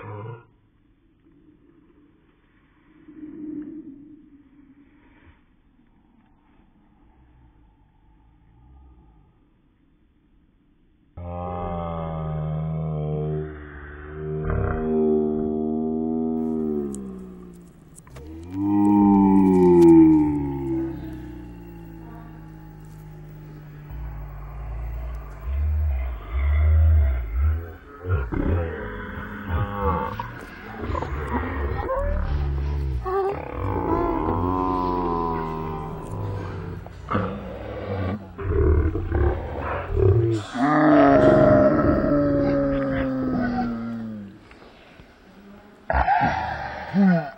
Yeah. Huh.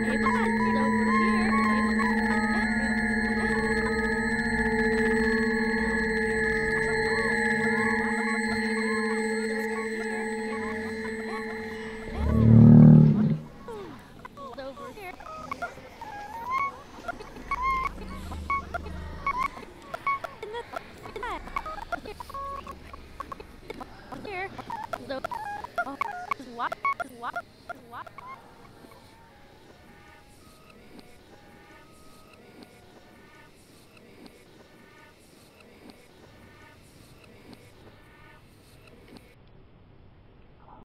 没办法。